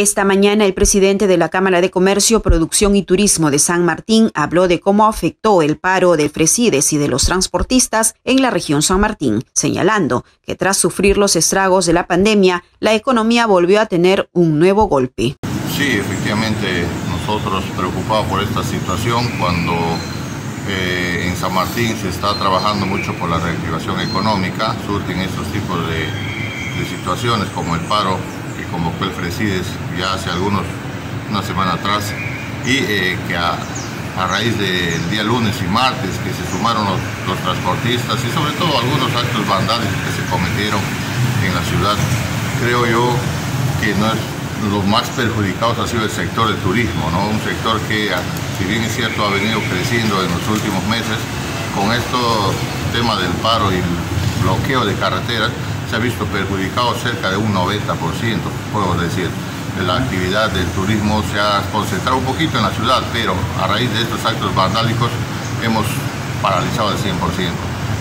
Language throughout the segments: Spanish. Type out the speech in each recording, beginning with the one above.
Esta mañana el presidente de la Cámara de Comercio, Producción y Turismo de San Martín habló de cómo afectó el paro de Fresides y de los transportistas en la región San Martín, señalando que tras sufrir los estragos de la pandemia, la economía volvió a tener un nuevo golpe. Sí, efectivamente, nosotros preocupados por esta situación cuando eh, en San Martín se está trabajando mucho por la reactivación económica, surgen estos tipos de, de situaciones como el paro convocó el Fresides ya hace algunos, una semana atrás, y eh, que a, raíz del día lunes y martes que se sumaron los, transportistas y sobre todo algunos actos vandálicos que se cometieron en la ciudad, creo yo que no es los más perjudicados ha sido el sector del turismo, ¿no? un sector que, si bien es cierto, ha venido creciendo en los últimos meses, con esto tema del paro y el bloqueo de carreteras, se ha visto perjudicado cerca de un 90%, puedo decir. La actividad del turismo se ha concentrado un poquito en la ciudad, pero a raíz de estos actos vandálicos hemos paralizado el 100%,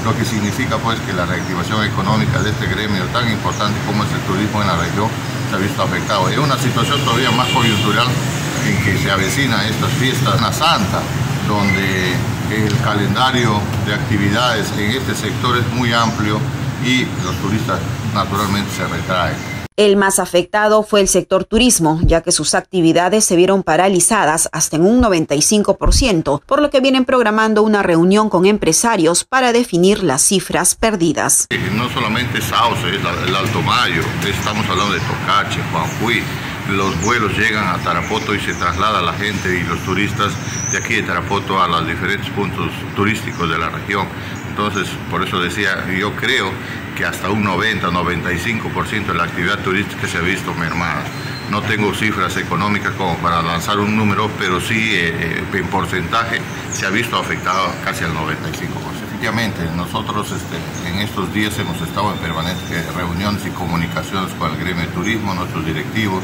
lo que significa pues que la reactivación económica de este gremio tan importante como es el turismo en la región se ha visto afectado. Es una situación todavía más coyuntural en que se avecina estas fiestas, una santa, donde el calendario de actividades en este sector es muy amplio y los turistas naturalmente se retraen. El más afectado fue el sector turismo, ya que sus actividades se vieron paralizadas hasta en un 95%, por lo que vienen programando una reunión con empresarios para definir las cifras perdidas. No solamente Sauce, es el Alto Mayo, estamos hablando de Tocache, Juanjuy, los vuelos llegan a Tarapoto y se traslada la gente y los turistas de aquí de Tarapoto a los diferentes puntos turísticos de la región. Entonces, por eso decía, yo creo que hasta un 90-95% de la actividad turística se ha visto mermada. No tengo cifras económicas como para lanzar un número, pero sí eh, eh, en porcentaje se ha visto afectado casi al 95%. Efectivamente, nosotros este, en estos días hemos estado en permanentes reuniones y comunicaciones con el gremio de turismo, nuestros directivos,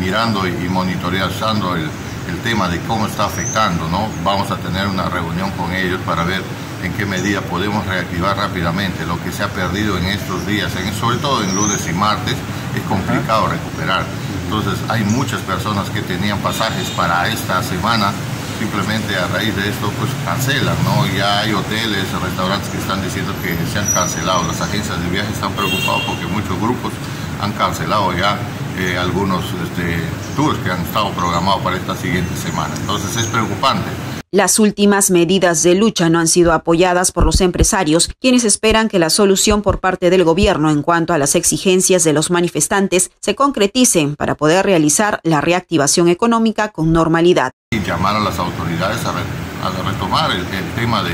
mirando y monitoreando el, el tema de cómo está afectando. ¿no? Vamos a tener una reunión con ellos para ver en qué medida podemos reactivar rápidamente lo que se ha perdido en estos días, sobre todo en lunes y martes, es complicado recuperar. Entonces hay muchas personas que tenían pasajes para esta semana, simplemente a raíz de esto pues cancelan, ¿no? Ya hay hoteles, restaurantes que están diciendo que se han cancelado, las agencias de viajes están preocupados porque muchos grupos han cancelado ya eh, algunos este, tours que han estado programados para esta siguiente semana. Entonces es preocupante. Las últimas medidas de lucha no han sido apoyadas por los empresarios, quienes esperan que la solución por parte del gobierno en cuanto a las exigencias de los manifestantes se concreticen para poder realizar la reactivación económica con normalidad. Y llamar a las autoridades a, retomar el, tema de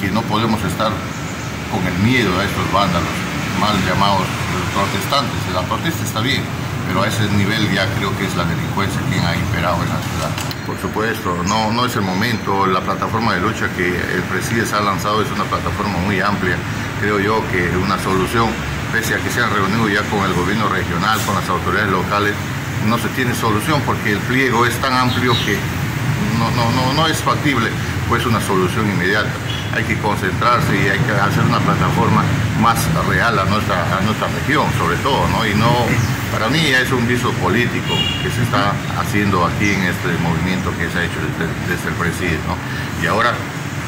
que no podemos estar con el miedo a estos vándalos, mal llamados protestantes. La protesta está bien, pero a ese nivel ya creo que es la delincuencia quien ha imperado en la ciudad. Por supuesto, no, no es el momento. La plataforma de lucha que el Presides ha lanzado es una plataforma muy amplia. Creo yo que una solución, pese a que se han reunido ya con el gobierno regional, con las autoridades locales, no se tiene solución porque el pliego es tan amplio que no, no, no, no es factible pues una solución inmediata. Hay que concentrarse y hay que hacer una plataforma más real a nuestra, a nuestra región, sobre todo, ¿no? Y no para mí es un viso político que se está haciendo aquí en este movimiento que se ha hecho desde, el presidente. Y ahora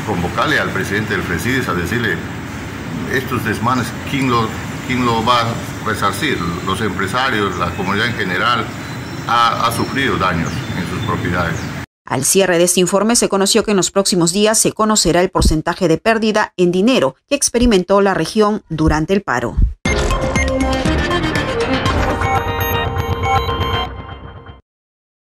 convocarle al presidente del presidente a decirle, estos desmanes, ¿quién lo, quién lo va a resarcir? Los empresarios, la comunidad en general, ha, ha sufrido daños en sus propiedades. Al cierre de este informe se conoció que en los próximos días se conocerá el porcentaje de pérdida en dinero que experimentó la región durante el paro.